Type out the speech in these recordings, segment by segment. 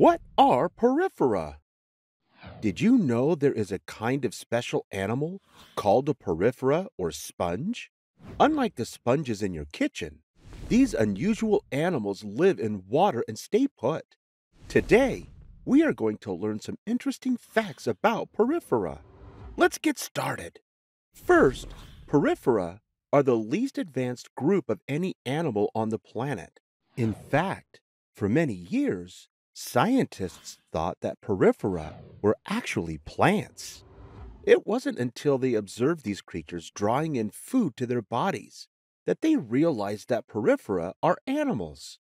What are porifera? Did you know there is a kind of special animal called a porifera or sponge? Unlike the sponges in your kitchen, these unusual animals live in water and stay put. Today, we are going to learn some interesting facts about porifera. Let's get started. First, porifera are the least advanced group of any animal on the planet. In fact, for many years, scientists thought that porifera were actually plants. It wasn't until they observed these creatures drawing in food to their bodies that they realized that porifera are animals.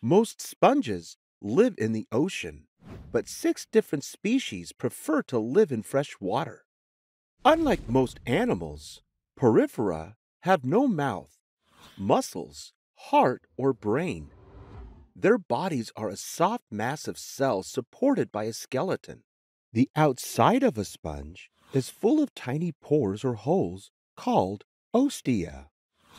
Most sponges live in the ocean, but six different species prefer to live in fresh water. Unlike most animals, porifera have no mouth, muscles, heart, or brain. Their bodies are a soft mass of cells supported by a skeleton. The outside of a sponge is full of tiny pores or holes called ostia.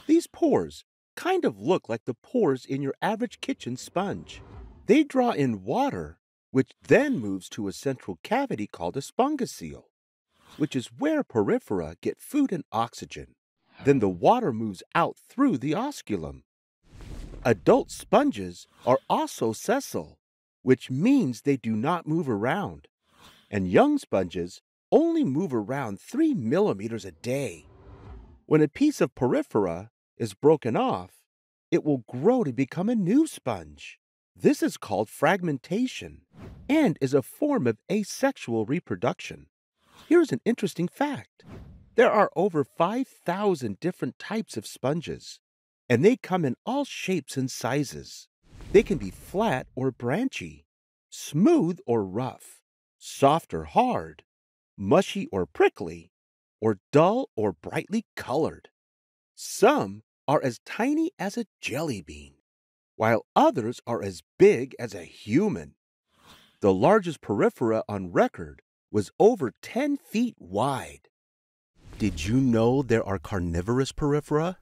These pores kind of look like the pores in your average kitchen sponge. They draw in water, which then moves to a central cavity called a spongocele, which is where porifera get food and oxygen. Then the water moves out through the osculum. Adult sponges are also sessile, which means they do not move around. And young sponges only move around 3 millimeters a day. When a piece of porifera is broken off, it will grow to become a new sponge. This is called fragmentation and is a form of asexual reproduction. Here's an interesting fact there are over 5,000 different types of sponges, and they come in all shapes and sizes. They can be flat or branchy, smooth or rough, soft or hard, mushy or prickly, or dull or brightly colored. Some are as tiny as a jelly bean, while others are as big as a human. The largest porifera on record was over 10 feet wide. Did you know there are carnivorous porifera?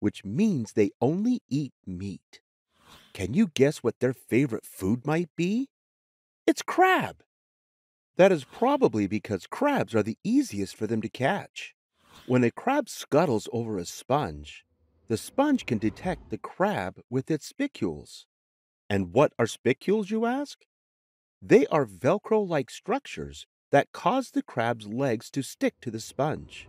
Which means they only eat meat. Can you guess what their favorite food might be? It's crab. That is probably because crabs are the easiest for them to catch. When a crab scuttles over a sponge, the sponge can detect the crab with its spicules. And what are spicules, you ask? They are Velcro like structures that cause the crab's legs to stick to the sponge.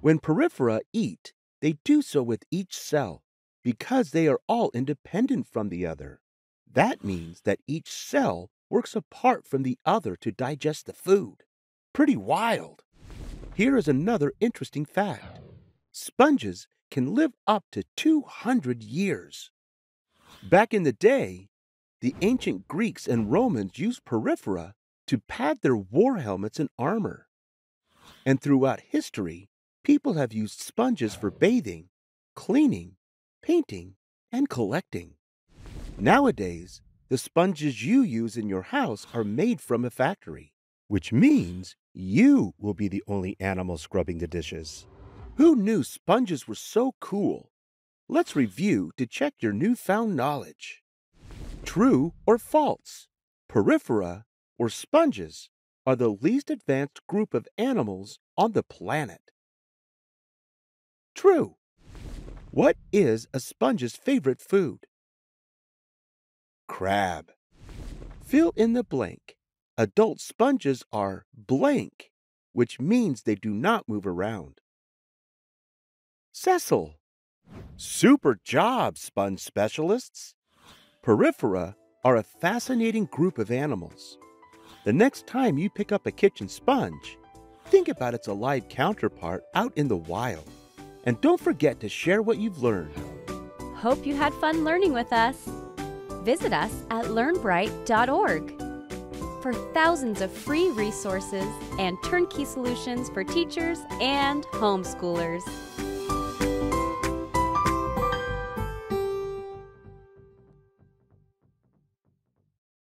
When porifera eat, they do so with each cell because they are all independent from the other. That means that each cell works apart from the other to digest the food. Pretty wild. Here is another interesting fact sponges can live up to 200 years. Back in the day, the ancient Greeks and Romans used porifera to pad their war helmets and armor. And throughout history, people have used sponges for bathing, cleaning, painting, and collecting. Nowadays, the sponges you use in your house are made from a factory, which means you will be the only animal scrubbing the dishes. Who knew sponges were so cool? Let's review to check your newfound knowledge. True or false? Porifera or sponges, are the least advanced group of animals on the planet. True. What is a sponge's favorite food? Crab. Fill in the blank. Adult sponges are blank, which means they do not move around. Sessile. Super job, sponge specialists. Porifera are a fascinating group of animals. The next time you pick up a kitchen sponge, think about its alive counterpart out in the wild. And don't forget to share what you've learned. Hope you had fun learning with us. Visit us at learnbright.org for thousands of free resources and turnkey solutions for teachers and homeschoolers.